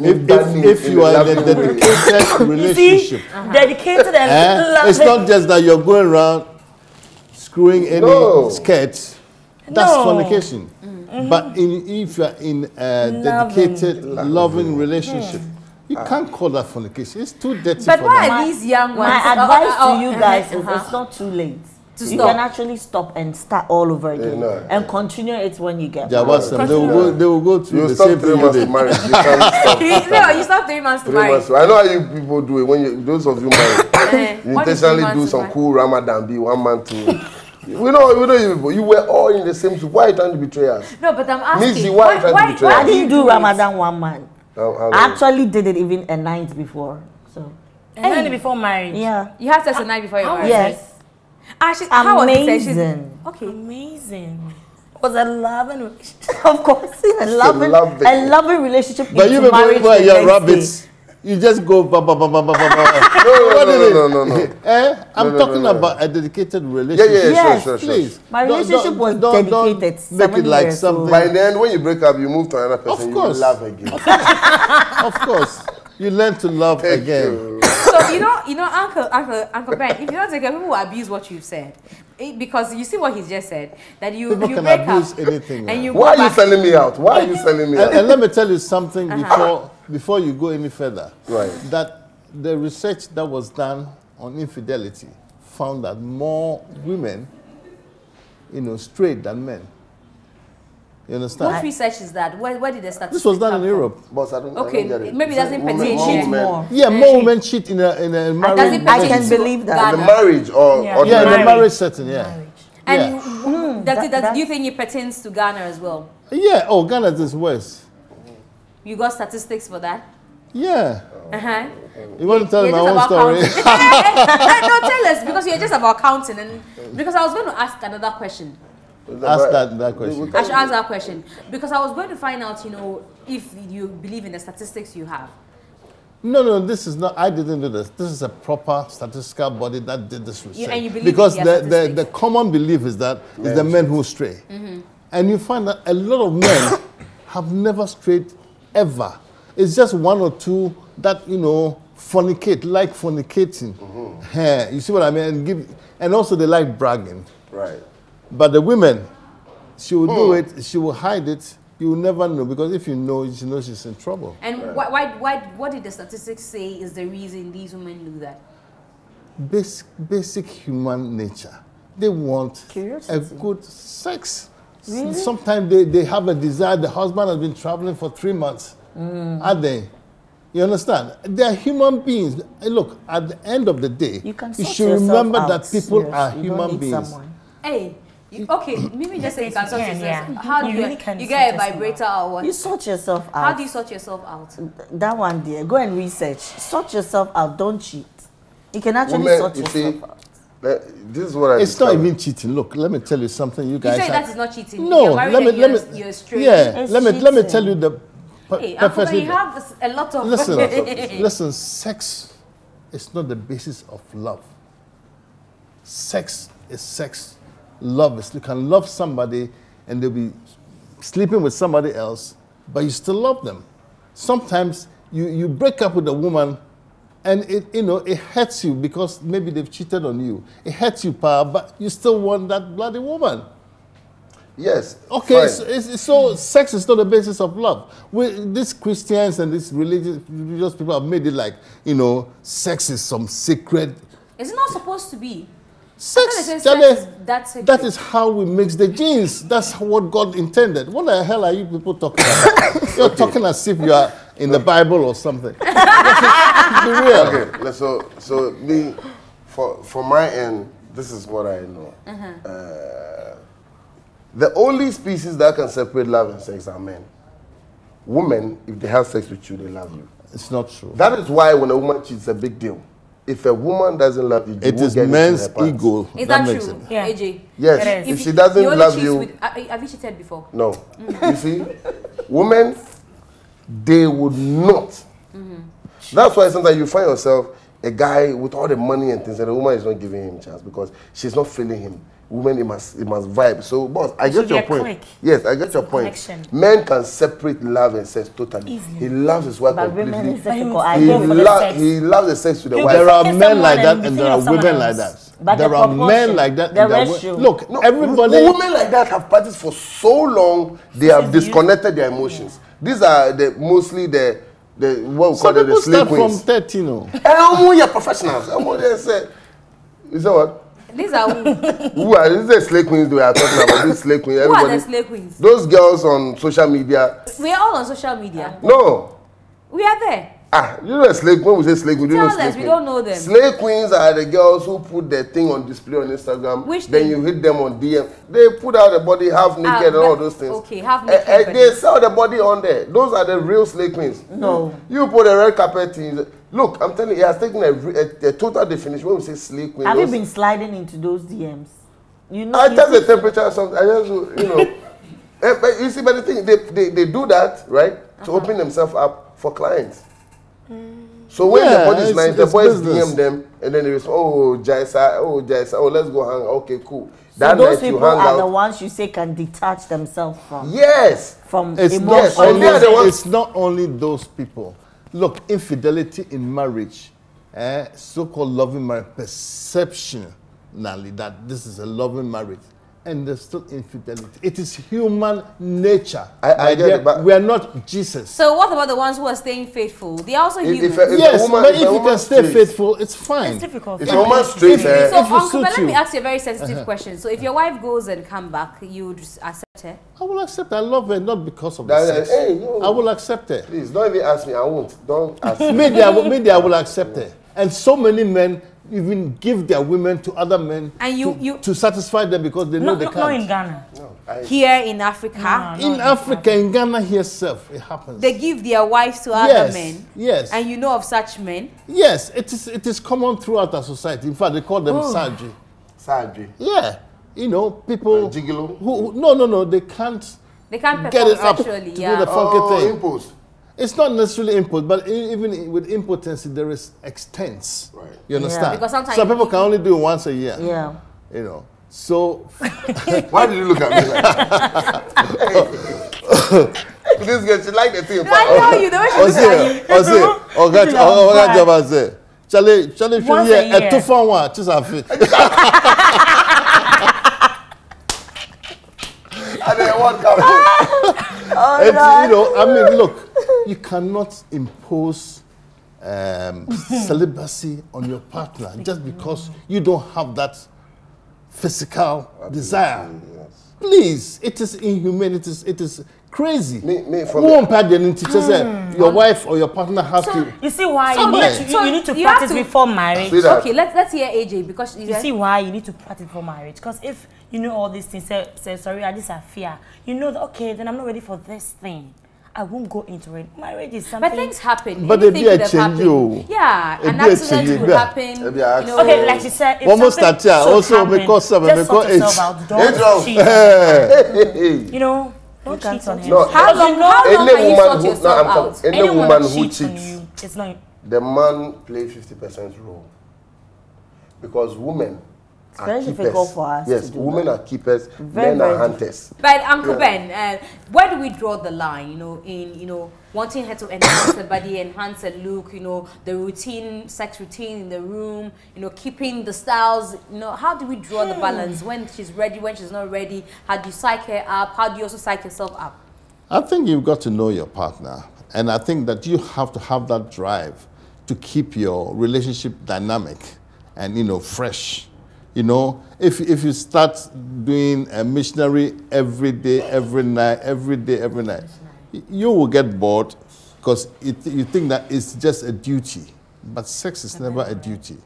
If, if, if you are in a dedicated You see, relationship, dedicated and eh, loving. it's not just that you're going around screwing any No. skirts. That's No. fornication. But in, if you're in a dedicated, loving, relationship, you can't call that fornication. It's too dirty But for why that. are these young ones? My advice uh, uh, to you uh, guys is uh-huh. it's not too late. To you stop. can actually stop and start all over again no. and continue it when you get Yeah, married. what's? They will go. They will go through You the stop same three thing you months to marriage. You can't stop. no, you stop three months to Three marry. months. I know how you people do it when you those of you married. Eh, you intentionally do some marry? cool Ramadan, be one man to. We know, we know you people. You were all in the same soup. Why are you trying to betray us? No, but I'm asking. Missy, why are you trying to betray I us? didn't do it? Ramadan one man. How- how I actually did it even a night before. So And then before marriage. yeah, You have sex a night before your marriage. marry. Was yes, Actually, how was it? She's- amazing. Okay. Amazing. Was a loving relationship. of course, a loving, loving. a loving relationship. But you the you're next rabbits. You just go ba ba ba ba ba ba. No, no, no, it? no, no, no. Eh? I'm No, no, talking no, no. about a dedicated relationship. yeah, yeah, Yes, sure, sure, sure. Please. My Don't- relationship don't- was don't- don't dedicated Make seven it like years, so- something. By then, when you break up, you move to another person. Of You course. will love again. Of course, you learn to love Thank again. you. So you know, you know, Uncle, Uncle, Uncle Ben. If you don't take care, people will abuse what you've said, It- because you see what he's just said. That you People you can break abuse up anything. and you Why are you selling me out? Why are you selling me And, out? and let me tell you something Uh-huh. before before you go any further. Right. That the research that was done on infidelity found that more women, you know, straight than men. You understand? What research is that? Where, where did the statistics This was done in from? Europe. Boss, I don't, I Okay, don't get it. maybe it So doesn't women- pertain more more. Yeah, more women cheat in a in a marriage. Does it I can to believe that. The Ghana? marriage or, Yeah. or yeah, in the Marriage. marriage setting. Yeah. And yeah. you- does that- it, does, do you think it pertains to Ghana as well? yeah. Oh, Ghana is worse. You got statistics for that? Yeah. Uh-huh. You want to tell You're my own story? counting. no, tell us because you're just about counting, and because I was going to ask another question. Ask that that question. I should ask that question because I was going to find out, you know, if you believe in the statistics you have. No, no, this is not. I didn't do this. This is a proper statistical body that did this research. and you believe because in the, their the, the common belief is that it's the men who stray, and you find that a lot of men have never strayed ever. It's just one or two that you know fornicate, like fornicating. Eh, you see what I mean? And give, and also they like bragging. Right. But the women, she will do it. She will hide it. You will never know because if you know, she knows she's in trouble. And why, why, why, what did the statistics say is the reason these women do that? basic, basic human nature. They want a good sex. Sometimes they, they have a desire. The husband has been traveling for three months. Mm. Are they? You understand? They are human beings. Look, at the end of the day, You can you should remember out. that people Yes, are human beings. someone. Hey, you, okay, maybe just say you can sort yourself. yeah. How do You you, really you get a sort yourself vibrator or what? You sort yourself out. How do you sort yourself out? That one, dear. Go and research. Sort yourself out. Don't cheat. You can actually Women, sort you yourself see, out. that- this is what I It's not even cheating. Look, let me tell you something. You guys. You say that is not cheating. No, you're let me let me. you're straight. Yeah, It's let me let me tell you the Hey, Uncle, perfectly. you have a lot of. Listen, listen, sex is not the basis of love. Sex is sex. Love is you can love somebody and they'll be sleeping with somebody else, but you still love them. Sometimes you, you break up with a woman and it you know it hurts you because maybe they've cheated on you. It hurts you, pa, but you still want that bloody woman. Yes. Okay, so, it's, so sex is not the basis of love. We, these Christians and these religious, religious people have made it like, you know, sex is some sacred. Is it not supposed to be? Sex, they sex is that sacred. that is how we mix the genes. That's what God intended. What the hell are you people talking about? You're talking as if you are in the Bible or something. Be real. Okay, so so me, for for my end, this is what I know. Uh, the only species that can separate love and sex are men. Women, if they have sex with you, they love you. It's not true. That is why when a woman cheats, it's a big deal. If a woman doesn't love you, you It is men's her pants. ego Is that, makes true, it. Yeah. AJ? Yes, It is. if she doesn't love you, with- uh, have you cheated before? no. You see, women, they would not. That's why sometimes you find yourself a guy with all the money and things, and the woman is not giving him a chance because she's not feeling him. Women, it must, it must vibe. So, boss, I get your point. click. Yes, I get your point. connection. Men can separate love and sex totally. Easily. He loves his wife But women completely. is difficult. I He lo- he loves the sex with the You wife. There are men like that and there are women like else. that. But there the are men like that. the ratio. Look, No, everybody. Women like that have practiced for so long, they have Since you- disconnected their emotions. These are the mostly the the what we Some call it, the people slave start from queens. 13. oh. And I'm you're professionals. I'm they say, you say what? These are who, Who are these the slave queens we are talking about? These slave queens. who are the Everybody. slave queens? Those girls on social media. We are all on social media. No. We are there. Ah, you know a slave when we say slave queen, you Tell know us, slave we queen. don't know them. Slave queens are the girls who put their thing on display on Instagram. Which then thing? you hit them on DM. They put out the body half naked and all those things. okay, half Eh, naked they body. sell the body on there. Those are the real slave queens. No. You put a red carpet in. Look, I'm telling you, it has taken a, a, a total definition when we say slave queen. Have you been sliding into those DMs? You know, I you test the temperature or something. I just, you know. Eh, but you see, but the thing, they, they, they do that, right, to Uh-huh. open themselves up for clients. So when Yeah, the body's it's- nice, the it's boys business. DM them, and then they respond, oh, Jaisa, oh, Jaisa, oh, let's go hang. Okay, cool. So That those people hang are the ones you say can detach themselves from Yes. from It's emotions. not, Yes, only, they are the ones- it's not only those people. Look, infidelity in marriage, eh, so-called loving marriage, perceptionally that this is a loving marriage, and there's still infidelity. It is human nature. I- I get it, but- we are not Jesus. So what about the ones who are staying faithful? They are also If- human. if a- if yes, woman- but if if you can stay straight- faithful, it's fine. It's difficult. If a woman straight, if- eh, so, Uncle, but let me ask you a very sensitive question. So, if your wife goes and come back, you would just accept her? I will accept. I love her not because of That- the sex. hey, yo. I will accept her. please, don't even ask me. I won't. Don't ask me. maybe I will, maybe I will accept it. And so many men even give their women to other men And you- to, you- to satisfy them because they know No, they no, not in can't. Ghana. No, I, Here in Africa, No, in Africa, in Ghana herself, it happens. they give their wives to other men. yes, And you know of such men. yes. It is it is common throughout our society. In fact, they call them Oh. surgery. Sadri. Yeah, you know, people Uh, who, who no no no they can't They can't get it up sexually. to yeah. do the funky Oh, thing. impulse. It's not necessarily input, but even with impotency, there is extents. Right. You understand? Because sometimes some people can only do it once a year. Yeah. You know. So Why did you look at me like that? this girl, she like the thing. I know you. The way she looks at you. ọsẹ ọsẹ ọgá It's like ọgá bad. jọba ṣe chale chale fi Once a yẹ year. ẹtú fún wa tí sàfin. And then one come. And you know, I mean, look, you cannot impose um, celibacy on your partner just because you don't have that physical desire. Please, it is inhumane. It is it is crazy. Me- me, for Who pay the teacher say your wife or your partner has to. You see why you need to, So you, you need to you have practice to- before marriage. Okay, let's let's hear AJ because You see why you need to practice before marriage? Because if you know all these things, say, say sorry, I this I fear. You know that okay, then I'm not ready for this thing. I won't go into it. Marriage is something. But things happen. But they be a change, happened. yo. Yeah, It an be a accident change, would yeah. happen. You know, Okay, like she said, if more something should Also, happen, because seven, just because sort yourself out. Don't cheat. You know, don't cheat on him. No, How long? you how long any can you woman sort who- yourself out? any woman who cheats you, it's not. the man play 50% role. Because women are very keepers. difficult for us Yes, to do women that. are keepers, Very, men very are hunters. But Uncle Yeah. Ben, uh, where do we draw the line? You know, in you know wanting her to enhance her body, enhance her look. You know, the routine, sex routine in the room. You know, keeping the styles. You know, how do we draw the balance when she's ready, when she's not ready? How do you psych her up? How do you also psych yourself up? I think you've got to know your partner. And I think that you have to have that drive to keep your relationship dynamic and, you know, fresh. You know, if, if you start doing a missionary every day, every night, every day, every night, you will get bored because you think that it's just a duty. But sex is never a duty.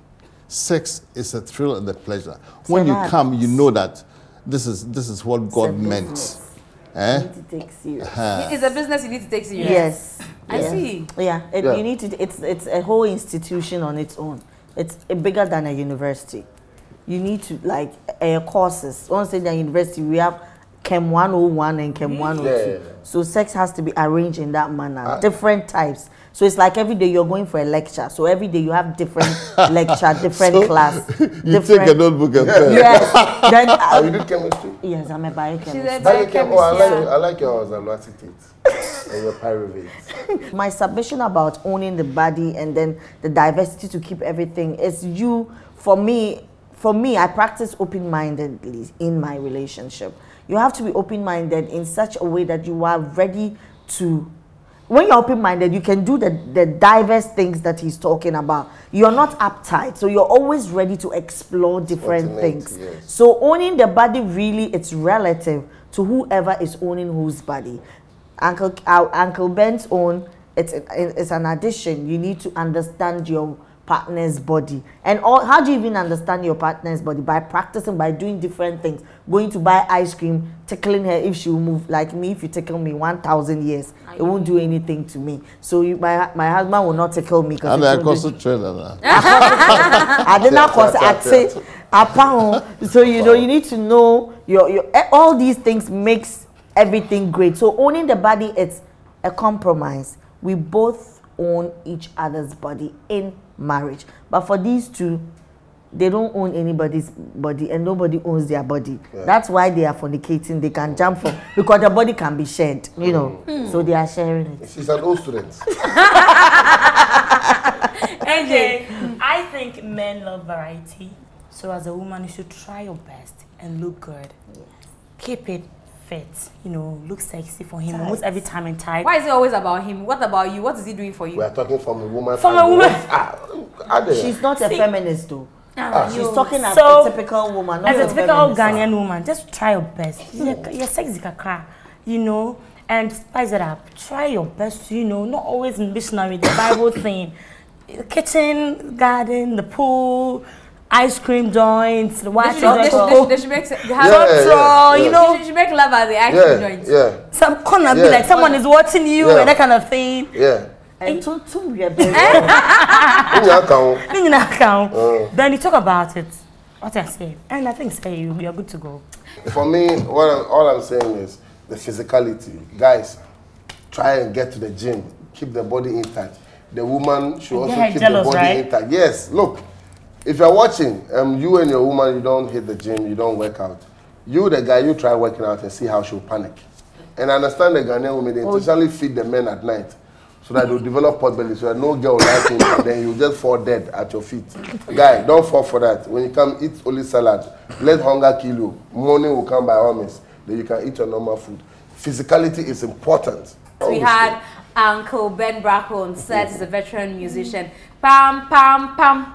Sex is a thrill and a pleasure. When you come, you know that this is, this is what God a meant. business. Eh? You need to take serious. It's a business you need to take serious. Yes. I Yeah. see. Yeah, it, Yeah. you need to. It's it's a whole institution on its own. It's bigger than a university. You need to like uh, courses. Once in the university, we have Chem 101 and Chem 102. Yeah, yeah, yeah. So sex has to be arranged in that manner. Ah. different types. So it's like every day you're going for a lecture. So every day you have different lecture, different So, class. You different, take a notebook and pen. Yes. then Are you uh, did chemistry? yes, I'm a biochemist. She's a Biochem- oh, I like, biochemist. I like your acetate and your pyruvate. my submission about owning the body and then the diversity to keep everything is you for me for me i practice open-mindedly in my relationship you have to be open-minded in such a way that you are ready to when you're open-minded you can do the, the diverse things that he's talking about you're not uptight so you're always ready to explore different Spontaneity, things yes. so owning the body really it's relative to whoever is owning whose body. Uncle our Uncle Ben's own it's it's an addition. You need to understand your partner's body and all. How do you even understand your partner's body by practicing by doing different things? Going to buy ice cream, tickling her if she will move. Like me, if you tickle me one thousand years, it won't do anything to me. So you, my my husband will not tickle me because And I concentrate on that. I did not cause I say apart so you know you need to know your your eh, all these things makes everything great so owning the body it's a compromise we both own each other's body in marriage. But for these two they don't own anybody's body and nobody owns their body. That's why they are fornicating. They can jump from because the body can be shared you know. Mm. Hmm. So they are sharing it. She's an old student. Okay, I think men love variety. So as a woman, you should try your best and look good. Keep it fit. You know, look sexy for him almost every time and tight. Why is it always about him? What about you? What is he doing for you? We are talking from a woman. From a woman. Ah, she's not a feminist though Ah, she's you- talking as So, a typical woman not As a a typical feminist. Ghanaian woman, just try your best. You're, you're sexy kakra, you know, and spice it up. Try your best, you know, not always missionary, the Bible thing. Kitchen, garden, the pool, ice cream joints, the They should, they, should, they, should, they should make they have Yeah, yeah, you yeah. know, They should make love at the ice Yeah, cream joint. yeah, some corner be like someone is watching you Yeah. and that kind of thing. yeah. Eh, and to, to we are very In your account, Thing in account. Then you uh. talk about it. What I say, and I think say you you're good to go. For me, what I'm, all I'm saying is the physicality. Guys, try and get to the gym. Keep the body intact. The woman should also keep jealous, the body right? intact. Yes, look, if you're watching, um, you and your woman, you don't hit the gym, you don't work out. You, the guy, you try working out and see how she'll panic. And I understand the Ghanaian women, they intentionally feed the men at night so that they'll develop pot belly, so that no girl will like him, and then you'll just fall dead at your feet. Guy, don't fall for that. When you come, eat only salad. Let hunger kill you. Morning will come by all means. Then you can eat your normal food. Physicality is important. We had Uncle Ben Brako on set. He's a veteran musician. Pam pam pam.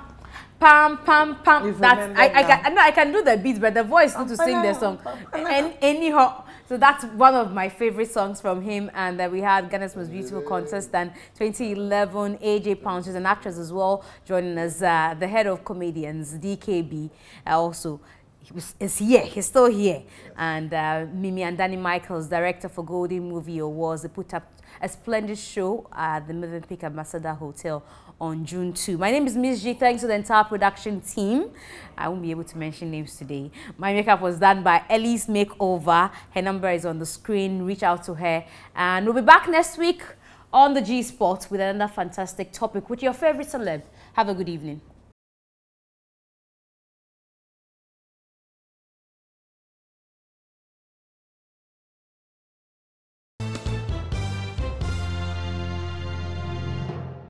Pam pam pam. You've That's I, I now. can no I can do the beats, but the voice need to sing the song. And anyhow, so that's one of my favorite songs from him. And uh, we had Ghana's most beautiful contestant 2011, AJ Poundz, who's an actress as well, joining us. Uh, the head of comedians, DKB, uh, also he was, is here. He's still here. And uh, Mimi Andani Michaels, director for Golden Movie Awards, they put up a splendid show at the Movenpick Ambassador Hotel on June 2. My name is MzGee. Thanks to the entire production team. I won't be able to mention names today. My makeup was done by Ellie's Makeover. Her number is on the screen. Reach out to her. And we'll be back next week on the G Spot with another fantastic topic with your favorite celeb. Have a good evening.